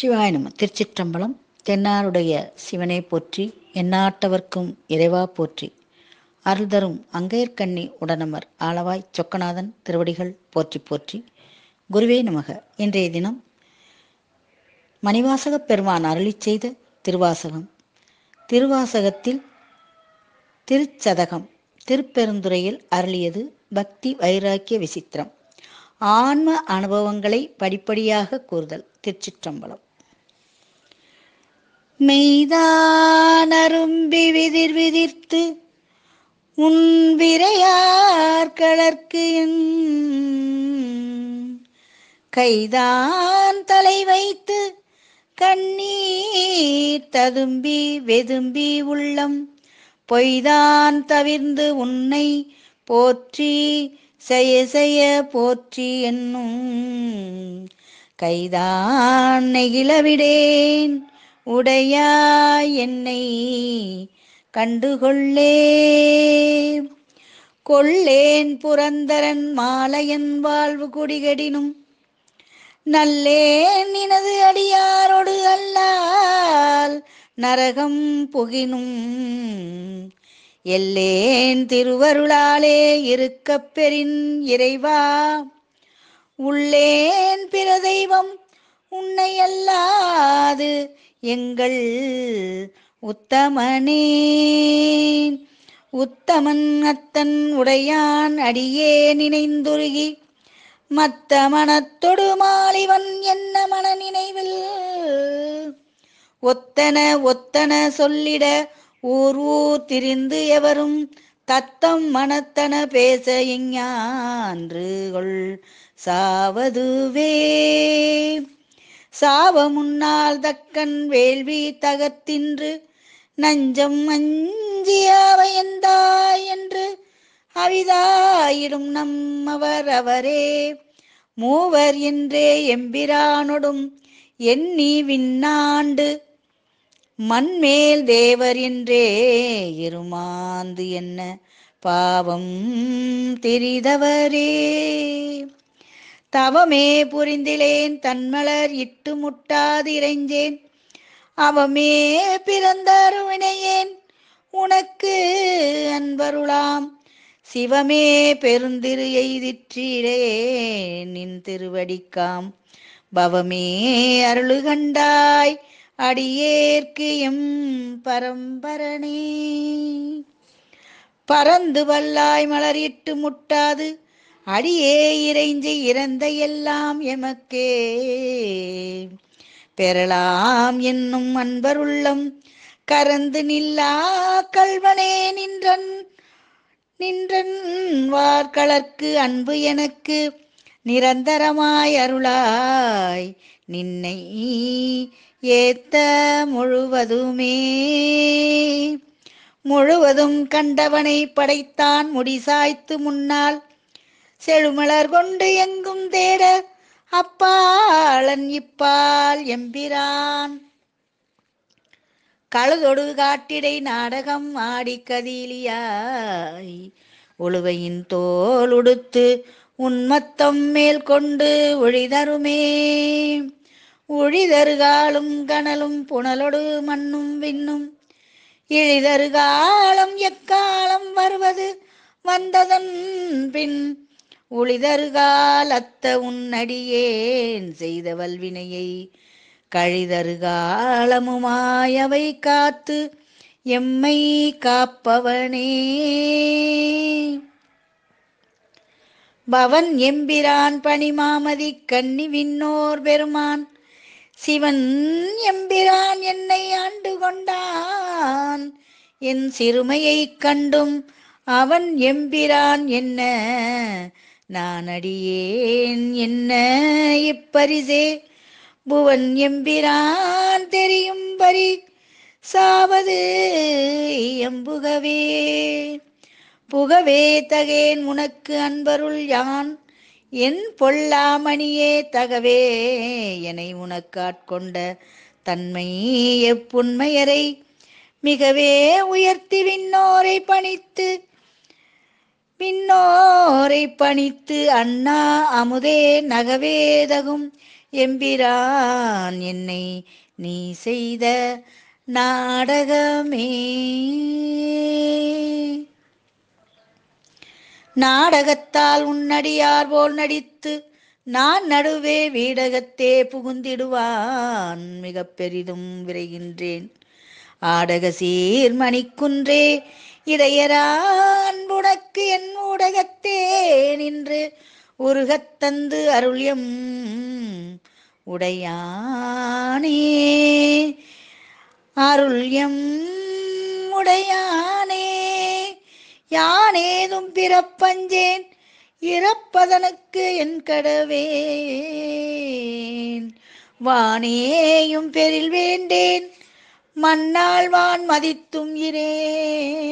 சிவாய நம திருச்சிற்றம்பலம் தென்னாருடைய சிவனை போற்றி எண்ணாட்டவர்க்கும் இறைவா போற்றி. அருள் தரும் அங்கையர்கண்ணி உடனமர் ஆளவாய் சொக்கநாதன் திருவடிகள் போற்றி போற்றி. குருவே நமக இன்றைய தினம் மணிவாசகப் பெருமான் அருளிச் செய்த திருவாசகம். திருவாசகத்தில் திருச்சதகம் திருப்பெருந்துறையில் அருளியது பக்தி வைராக்கிய விசித்திரம். ஆன்ம அனுபவங்களை படிப்படியாக கூறுதல் திருச்சிற்றம்பலம். மெய்தானரும்பி விதிர் விதிர்த்து உன் விரையார்களற்கு என் கைதான் தலை வைத்து கண்ணீர் ததும்பி வெதும்பி உள்ளம் பொய்தான் தவிர்ந்து உன்னை போற்றி செய்ய செய்ய போற்றி என்னும் கைதான் நெகிழவிடேன். உடையா என்னை கண்டுகொள்ளே. கொள்ளேன் புரந்தரன் மாலையன் வாழ்வு குடிகடினும். நல்லேன் இனது அடியாரோடு அல்லால் நரகம் புகினும். எல்லேன் திருவருளாலே இருக்கப் பெறின் இறைவா. உள்ளேன் பிற தெய்வம் உன்னை அல்லாது எங்கள் உத்தமனே. உத்தமன் அத்தன் உடையான் அடியே நினைந்துருகி மத்த மனத்தொடு மாலிவன் என்ன மன நினைவில்? ஒத்தன ஒத்தன சொல்லிட ஊர் ஊர் திரிந்து எவரும் தத்தம் மனத்தன பேச எஞ்ஞான்று கொள் சாவதுவே. சாவ முன்னால் தக்கன் வேள்வி தகத்தின்று நஞ்சம் அஞ்சியாவையந்தாய் என்று அவிதாயிடும் நம்மவர் அவரே. மூவர் என்றே எம்பிரானொடும் எண்ணி விண்ணாண்டு மண்மேல் தேவர் என்றே இருமாந்து என்ன பாவம் தெரிதவரே. தவமே புரிந்திலேன் தன்மலர் இட்டு முட்டாதிரைஞ்சேன் அவமே பிறந்தருவினையேன் உனக்கு அன்பருளாம். சிவமே பெருந்திரு எய்திற்றிலே நின் திருவடிக்காம். பவமே அருளுகண்டாய் அடியேற்கு எம் பரம்பரனே. பறந்து வல்லாய் மலரிட்டு முட்டாது அடியே இறைஞ்சி இறந்த எல்லாம் எமக்கே. பெறலாம் என்னும் அன்பருள்ளம் கரந்து நில்லா கல்வனே நின்றன். நின்றன் வார்கலர்க்கு அன்பு எனக்கு நிரந்தரமாய் அருளாய். நின்னை ஏத்த முழுவதுமே. முழுவதும் கண்டவனை படைத்தான் முடிசாய்த்து முன்னால் செழுமலர் கொண்டு எங்கும் தேட அப்பாளன் இப்பால் எம்பிரான். கழுதொடு காட்டிடை நாடகம் ஆடி கதிலியாய் ஒழுவையின் தோல் உடுத்து உன்மத்தம் மேல் கொண்டு ஒழிதருமே. ஒழிதருகாலும் கனலும் புனலொடு மண்ணும் விண்ணும் இழிதருகாலம் எக்காலம் வருவது வந்ததன் பின் ஒளிதருகாலத்த உன்னடியேன் செய்த வல்வினையை கழிதருகாலமுமாயவை காத்து எம்மை காப்பவனே. பவன் எம்பிரான் பணிமாமதி கன்னி விண்ணோர் பெருமான் சிவன் எம்பிரான் என்னை ஆண்டு கொண்டான். என் சிறுமையைக் கண்டும் அவன் எம்பிரான் என்ன? நான் அடியேன் என்ன இப்பரிசே? புவன் எம்பிரான் தெரியும் பரி சாவது எம்புகவே புகவே தகேன் உனக்கு அன்பருள் யான் என் பொல்லாமணியே தகவே. என்னை உனக்காட்கொண்ட தன்மை எப்புண்மையரை மிகவே உயர்த்தி விண்ணோரை பணித்து பின்னோரை பணித்து அண்ணா அமுதே நகவேதகும். எம்பிரான் என்னை நீ செய்த நாடகமே. நாடகத்தால் உன்னடியார் போல் நடித்து நான் நடுவே வீடகத்தே புகுந்திடுவான். மிக பெரிதும் விரைகின்றேன். ஆடக சீர்மணிக்குன்றே மணிக்குன்றே இடையரான் உனக்கு என் ஊடகத்தே நின்று உருகத் தந்து அருள்யம் உடையானே. அருள்யம் உடையானே. யானேதும் பிறப்பஞ்சேன் இறப்பதனுக்கு என் கடவேன். வானேயும் பெரில் வேண்டேன் மண்ணால் வான் மதித்தும் இரேன்.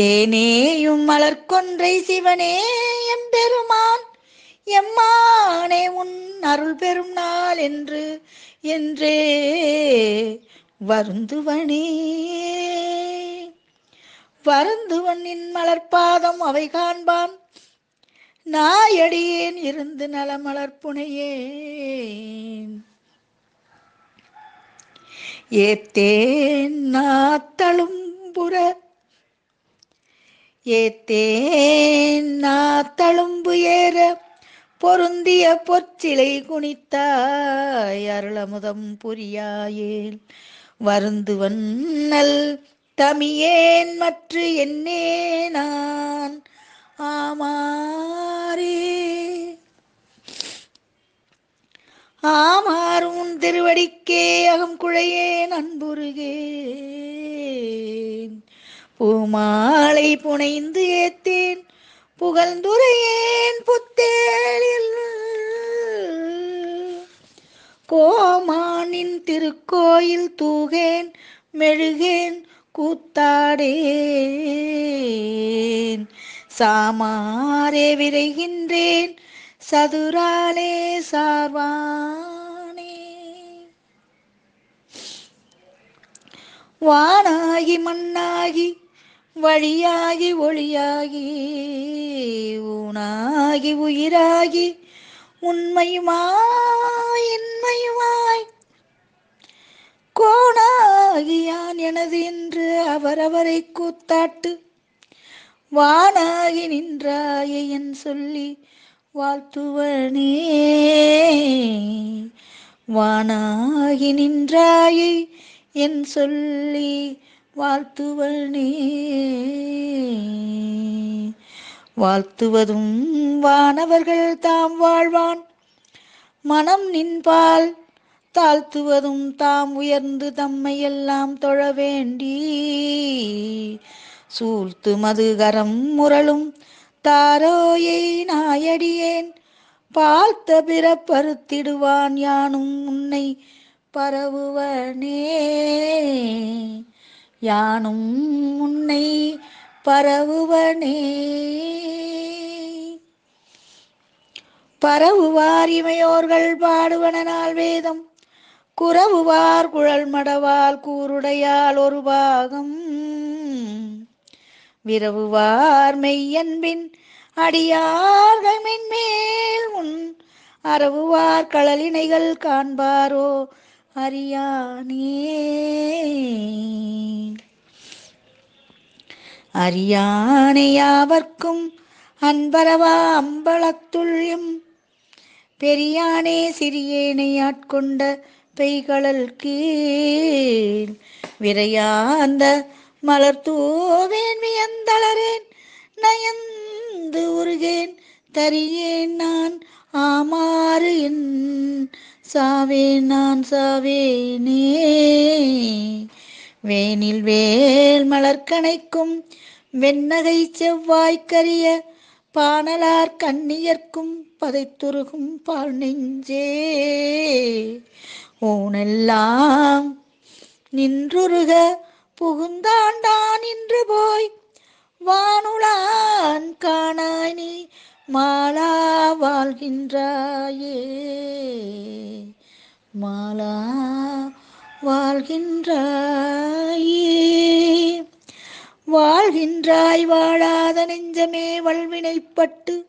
தேனேயும் மலர்கொன்றை சிவனே எம்பெருமான் எம்மானே உன் அருள் பெறும் நாள் என்று என்றே வருந்துவனே. வருந்துவனின் மலர்பாதம் அவை காண்பான். நாயடியேன் இருந்து நலமலர்ப்புனையேன் ஏத்தேன் நாத்தழும்புற ஏத்தேன் நாத்தழும்பு ஏற பொருந்திய பொற்சிலை குனித்தாய் அருளமுதம் புரியாயேல். வருந்துவன் நல் தமியேன் மற்ற என்னே நான் ஆமாரே ஆமாறு உன் திருவடிக்கே அகம் குழையேன் அன்புருகேன். பூமாலை புனைந்து ஏத்தேன் புகழ்ந்துரையேன் புத்தேளில் கோமானின் திருக்கோயில் தூகேன் மெழுகேன் கூத்தாடேன். சாமாரே விரைகின்றேன் சதுராலே சார்வானே. வானாகி மண்ணாகி வழியாகி ஒளியாகி ஊனாகி உயிராகி உண்மையுமாய் இன்மையுமாய். கோணாகியான் எனது என்று அவரவரை கூத்தாட்டு வானாகி நின்றாயே என் சொல்லி வாழ்த்துவனே. வானாகி நின்றாயே என் சொல்லி வாழ்த்துவனே. வாழ்த்துவதும் வானவர்கள் தாம் வாழ்வான். மனம் நின்பால் தாழ்த்துவதும் தாம் உயர்ந்து தம்மை எல்லாம் தொழ வேண்டி. சூழ்த்து மதுகரம் முரளும். தாரோயை நாயடியேன். பார்த்த பிற பருத்திடுவான் யானும் உன்னை பரவுவனே. யானும் உன்னை பரவுவனே. பரவுவார் இமையோர்கள் பாடுவனால் வேதம். குறவுவார் குழல் மடவால் கூருடையால் ஒரு பாகம். விரவுவார் மெய்யன்பின் அடியார்கள் மென்மேல் உன் அறவுவார் களலினைகள் காண்பாரோ அறியானே. அறியானையாவர்க்கும் அன்பரவா அம்பலத்துள்ளும் பெரியானே சிறியேனை ஆட்கொண்ட பெய்களல் கீழ் விரையாந்த மலர் தூவேன் வியந்தளரேன் நயந்து உருகேன் தரியேன் நான் ஆமாறு என் சாவேன் நான் சாவேனே. வேனில் வேல் மலர்கணைக்கும் வெண்ணகை செவ்வாய்க்கரிய பானலார் கண்ணியர்க்கும் பதைத்துருகும் பால் நெஞ்சே. ஊனெல்லாம் நின்றுருக புகுந்தாண்டான் இன்று போய் வானுளான் காணாய் நீ மாலா வாழ்கின்றாயே. மாலா வாழ்கின்றாயே. வாழ்கின்றாய் வாழாத நெஞ்சமே வல்வினைப்பட்டு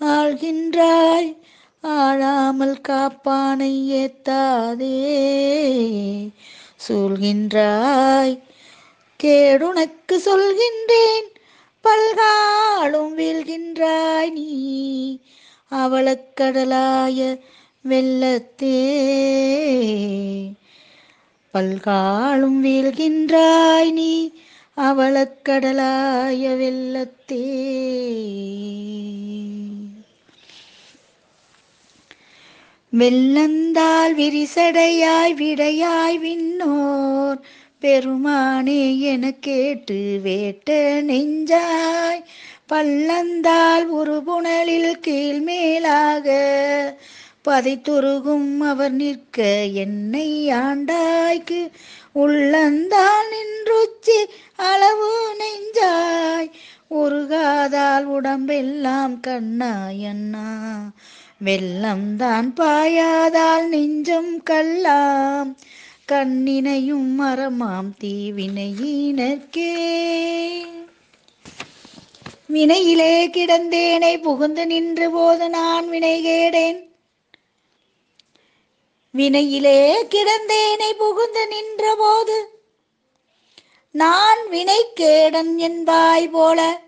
ஆழ்கின்றாய் ஆழாமல் காப்பானை ஏத்தாதே. சொல்கின்றாய். கேடுனக்கு சொல்கின்றேன். பல்காலும் வீழ்கின்றாய் நீ. அவளக்கடலாய வெள்ளத்தே பல்காலும் வீழ்கின்றாய் நீ. அவளக்கடலாய வெள்ளத்தே வெள்ளந்தால் விரிசடையாய் விடையாய் விண்ணோர். பெருமானே என கேட்டு வேட்ட நெஞ்சாய். பள்ளந்தால் உருபுணலில் கீழ்மேலாக. பதைத்துருகும் அவர் நிற்க என்னை ஆண்டாய்க்கு. உள்ளந்தால் நின்றுச்சி அளவு நெஞ்சாய். உருகாதால் உடம்பெல்லாம் வெள்ளம் வெள்ளம்தான் பாயாதால் நெஞ்சம் கல்லாம். கண்ணினையும் மரமாம் தீவினையினர்க்கே. வினையிலே கிடந்தேனை புகுந்து நின்று போது நான் வினை கேடேன். வினையிலே கிடந்தேனை புகுந்து நின்ற போது நான் வினை கேடன் என்பாய் போல.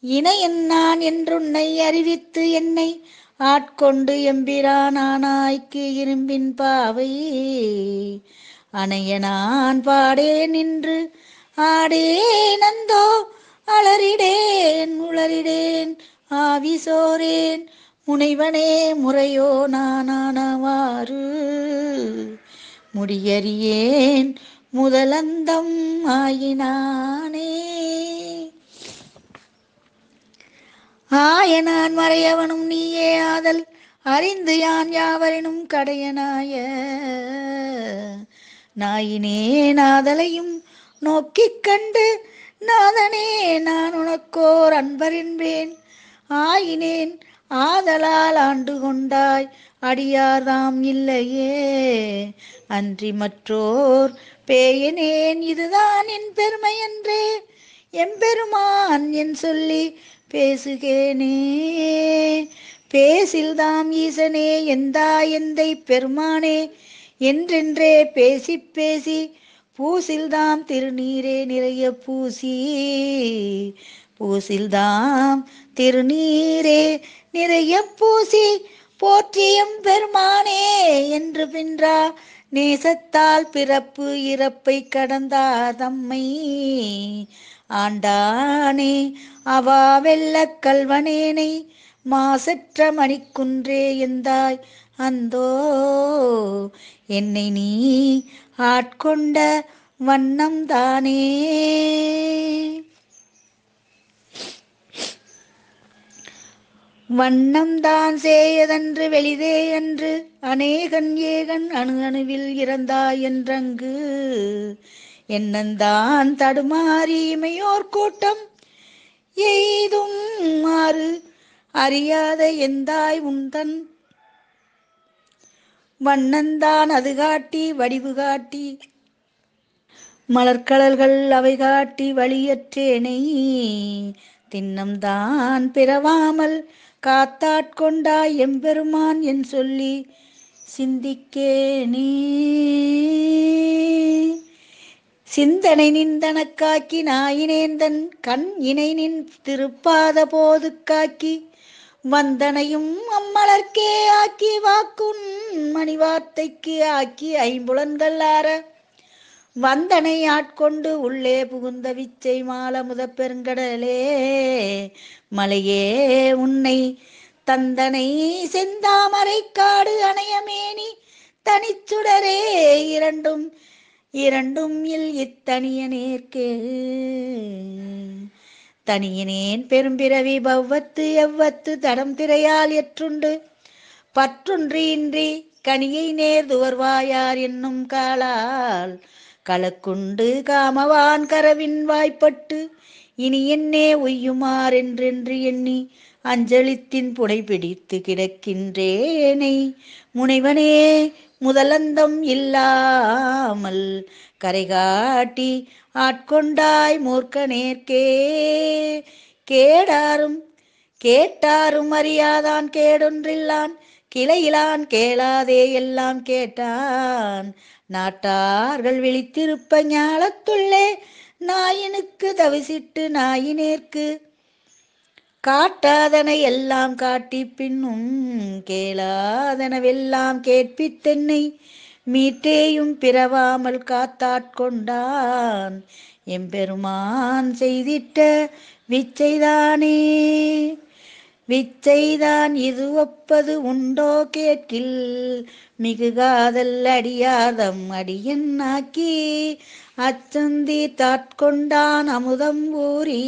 இணையன் நான் என்றுன்னை அறிவித்து என்னை ஆட்கொண்டு எம்பிரானாய்க்கு இரும்பின் பாவை. அணைய நான் பாடே நின்று ஆடேன் அந்தோ அலறிடேன் உளறிடேன் ஆவிசோரேன் முனைவனே முறையோ நானானவாறு. முடியறியேன் முதலந்தம் ஆயினானே. ஆய நான் மறையவனும் நீயே ஆதல். அறிந்து யான் யாவரினும் கடையனாய. நாயினே நாதலையும் நோக்கிக் கண்டு நாதனே நான் உனக்கோர் அன்பறின்பேன் ஆயினேன் ஆதலால் ஆண்டு கொண்டாய். அடியார்தாம் இல்லையே. அன்றி மற்றோர் பேயனேன். இதுதான் என் பெருமை என்றே. எம்பெருமான் என் சொல்லி பேசுகேனே பேசில்தாம் ஈசனே எந்தா எந்தை பெருமானே? என்றென்றே பேசி பேசி பூசில்தாம் திருநீரே நிறைய பூசி. பூசில்தாம் திருநீரே நிறைய பூசி போற்றியம் பெருமானே என்று பின்றா நேசத்தால் பிறப்பு இறப்பை கடந்தா தம்மை. ஆண்டானே அவா வெள்ளக் கல்வனேனை மாசற்ற மணிக்குன்றே எந்தாய்? அந்தோ என்னை நீ ஆட்கொண்ட வண்ணம் தானே. வண்ணம் தான் சேயதன்று வெளிதே என்று அநேகன் ஏகன் அணு அணுவில் இறந்தாய் என்றங்கு. என்னந்தான் தடுமாறி இமையோர் கூட்டம்? எய்தும் மாறு அறியாத எந்தாய் உந்தன்? வண்ணந்தான் அது காட்டி வடிவு காட்டி மலர்கடல்கள் அவை காட்டி வழியற்றேனை தின்னம்தான் பிறவாமல் காத்தாட்கொண்டாய் எம்பெருமான் என் சொல்லி சிந்திக்கேனே சிந்தனை நின்றனக்காக்கி நாயினேந்தன் கண் இணை நின் திருப்பாத போது காக்கி வந்தனையும் அம்மலர்க்கே ஆக்கி வாக்கும் மணிவார்த்தைக்கு ஆக்கி ஐம்புலன்கள் ஆற வந்தனை ஆட்கொண்டு உள்ளே புகுந்த விச்சை மால முதப்பெருங்கடலே மலையே உன்னை தந்தனை செந்தாமரை காடு அணையமேனி தனிச்சுடரே இரண்டும் இரண்டும் இல் இத்தனியனேற்கே. தனியினேன் பெரும்பிறவி பவ்வத்து எவ்வத்து தடம் திரையால் எற்றுண்டு. பற்றுன்றி இன்றி கனியை நேர் துவர்வாயார் என்னும் காலால் களக்குண்டு காமவான் கரவின் வாய்ப்பட்டு இனி என்னே உய்யுமார் என்றென்று எண்ணி அஞ்சலித்தின் புடை பிடித்து கிடக்கின்றேனை. முனைவனே முதலந்தம் இல்லாமல் கரைகாட்டி ஆட்கொண்டாய் மூர்க்க நேர்க்கே கேடாரும் கேட்டாரும் அறியாதான் கேடொன்றில்லான் கிளையிலான் கேளாதே எல்லாம் கேட்டான். நாட்டார்கள் விழித்திருப்ப ஞாலத்துள்ளே நாயினுக்கு தவிசிட்டு நாயினேற்கு. காட்டாதனை எல்லாம் காட்டி பின்னும் கேளாதனவெல்லாம் கேட்பித்தென்னை மீட்டேயும் பிறவாமல் காத்தாட்கொண்டான். எம்பெருமான் செய்திட்ட விச்சைதானே. விச்சைதான் இது ஒப்பது உண்டோ கேட்டில் மிகுகாதல் அடியாதம் அடியன் ஆக்கி அச்சந்தி தாட்கொண்டான் அமுதம் ஊறி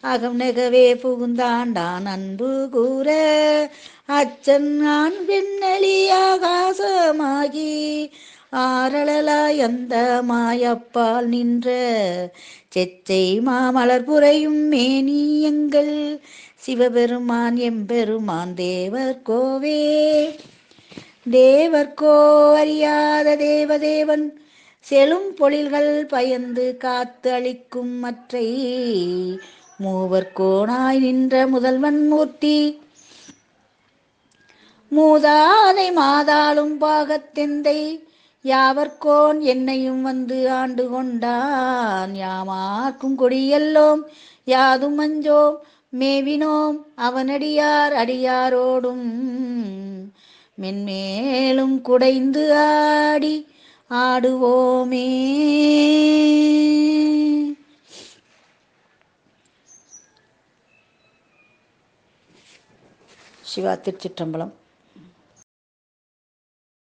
அகம் நெகவே புகுந்தாண்டான் அன்பு கூற. அச்சன் நான் பெண்ணலி ஆகாசமாகி ஆரளலாய் அந்த மாயப்பால் நின்ற. செச்சை மாமலர் புறையும் மேனி எங்கள் சிவபெருமான் எம்பெருமான் தேவர் கோவே. தேவர்கோ அறியாத தேவதேவன் செலும் பொழில்கள் பயந்து காத்து அளிக்கும் மற்றை மூவர் கோணாய் நின்ற முதல்வன் மூர்த்தி. மூதாதை மாதாளும் பாகத்தெந்தை. யாவர்கோன் என்னையும் வந்து ஆண்டு கொண்டான். யாமார்க்கும் கொடியெல்லோம் யாதும் மஞ்சோம் மேவினோம் அவனடியார் அடியாரோடும். மென்மேலும் குடைந்து ஆடி ஆடுவோமே. சிவா திருச்சிற்றம்பலம்.